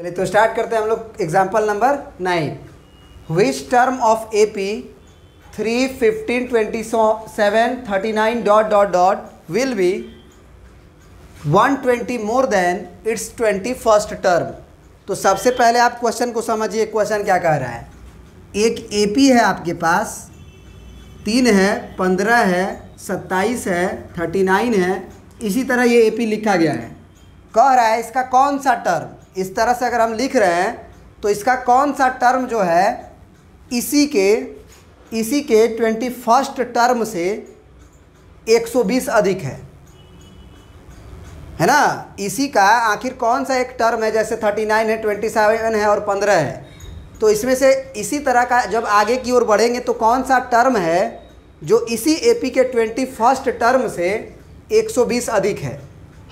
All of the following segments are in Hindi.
चलिए तो स्टार्ट करते हैं हम लोग example number nine which term of A P three fifteen twenty seven thirty nine dot dot dot will be one twenty more than it's twenty first term तो सबसे पहले आप क्वेश्चन को समझिए क्वेश्चन क्या कह रहा है? एक ए पी है आपके पास, तीन है, पंद्रह है, सत्ताईस है थर्टी नाइन है, इसी तरह ये ए पी लिखा गया है। कह रहा है इसका कौन सा टर्म इस तरह से अगर हम लिख रहे हैं तो इसका कौन सा टर्म जो है, इसी के इसी के ट्वेंटी फ़र्स्ट टर्म से 120 अधिक है। है ना? इसी का आखिर कौन सा एक टर्म है, जैसे 39 है 27 है और 15 है। तो इसमें से इसी तरह का जब आगे की ओर बढ़ेंगे तो कौन सा टर्म है, जो इसी एपी के ट्वेंटी फ़र्स्ट टर्म से 120 अधिक है?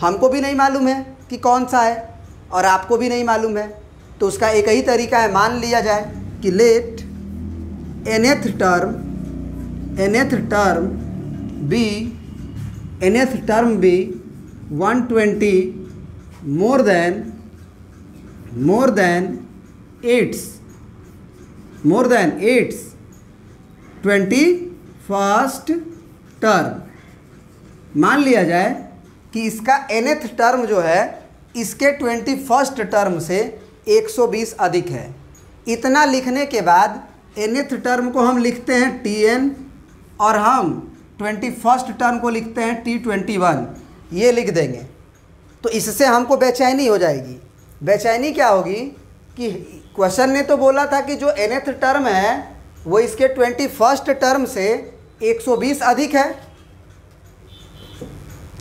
हमको भी नहीं मालूम है कि कौन सा है। और आपको भी नहीं मालूम है तो उसका एक ही तरीका है, मान लिया जाए कि let nth term nth term be nth term be 120 more than more than its more than its twenty first term मान लिया जाए कि इसका एनेथ टर्म जो है इसके ट्वेंटी फ़र्स्ट टर्म से 120 अधिक है। इतना लिखने के बाद एनेथ टर्म को हम लिखते हैं टी एन और हम ट्वेंटी फ़र्स्ट टर्म को लिखते हैं टी ट्वेंटी वन। ये लिख देंगे। तो इससे हमको बेचैनी हो जाएगी। बेचैनी क्या होगी कि क्वेश्चन ने तो बोला था कि जो एनेथ टर्म है, वो इसके ट्वेंटी फ़र्स्ट टर्म से 120 अधिक है।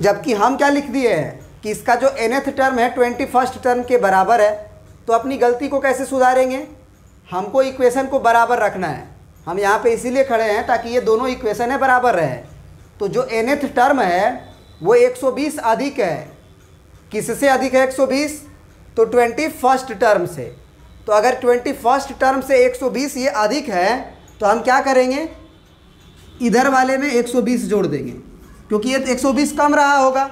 जबकि हम क्या लिख दिए हैं? कि इसका जो एनेथ टर्म है ट्वेंटी फ़र्स्ट टर्म के बराबर है तो अपनी गलती को कैसे सुधारेंगे? हमको इक्वेशन को बराबर रखना है। हम यहाँ पे इसीलिए खड़े हैं ताकि ये दोनों इक्वेशन है बराबर रहे। तो जो एनेथ टर्म है, वो 120 अधिक है। किससे अधिक है 120 तो ट्वेंटी फ़र्स्ट टर्म से। तो अगर ट्वेंटी फ़र्स्ट टर्म से 120 ये अधिक है तो हम क्या करेंगे? इधर वाले में 120 जोड़ देंगे, क्योंकि ये 120 कम रहा होगा।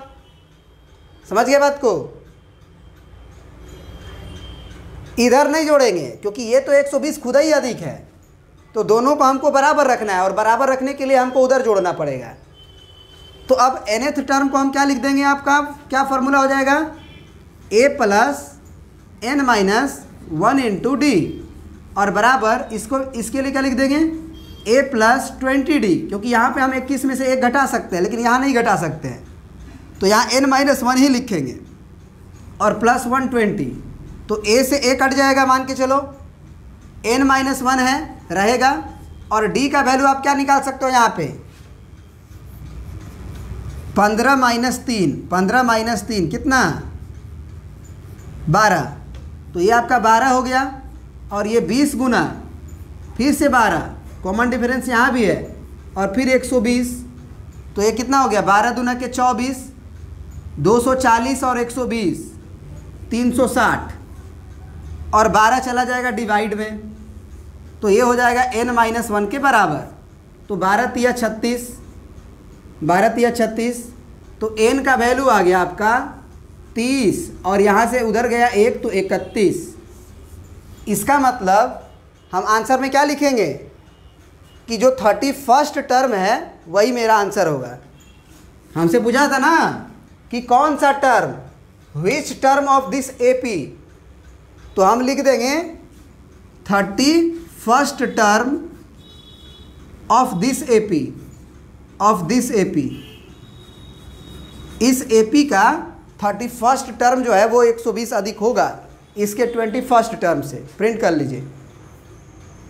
समझ गए बात को? इधर नहीं जोड़ेंगे, क्योंकि ये तो 120 खुदा ही अधिक है। तो दोनों को हमको बराबर रखना है, और बराबर रखने के लिए हमको उधर जोड़ना पड़ेगा। तो अब एनएथ टर्म को हम क्या लिख देंगे आपका? क्या फॉर्मूला हो जाएगा? A plus n minus one into d और बराबर इसको, इसके लिए क्या लिख देंगे? ए प्लस ट्वेंटी डी क्योंकि यहाँ पे हम इक्कीस में से एक घटा सकते हैं, लेकिन यहाँ नहीं घटा सकते हैं। तो यहाँ एन माइनस वन ही लिखेंगे। और प्लस वन ट्वेंटी तो ए से ए कट जाएगा मान के चलो। एन माइनस वन है, रहेगा। और डी का वैल्यू आप क्या निकाल सकते हो यहाँ पे? पंद्रह माइनस तीन, पंद्रह माइनस तीन, कितना? बारह। तो ये आपका बारह हो गया, और ये बीस गुना, फिर से बारह। कॉमन डिफरेंस यहाँ भी है, और फिर एक सौ बीस। तो ये कितना हो गया? बारह दुना के चौबीस। दो सौ चालीस और एक सौ बीस, तीन सौ साठ। और बारह चला जाएगा डिवाइड में। तो ये हो जाएगा एन माइनस वन के बराबर। तो बारह तिया छत्तीस, बारह तिया छत्तीस तो एन का वैल्यू आ गया आपका तीस। और यहाँ से उधर गया एक तो इकतीस। इसका मतलब हम आंसर में क्या लिखेंगे? कि जो थर्टी फ़र्स्ट टर्म है, वही मेरा आंसर होगा। हमसे पूछा था ना? कि कौन सा term which term of this AP तो हम लिख देंगे thirty first term of this AP of this AP इस एपी का थर्टी फ़र्स्ट टर्म जो है वो 120 अधिक होगा, इसके ट्वेंटी फ़र्स्ट टर्म से। प्रिंट कर लीजिए।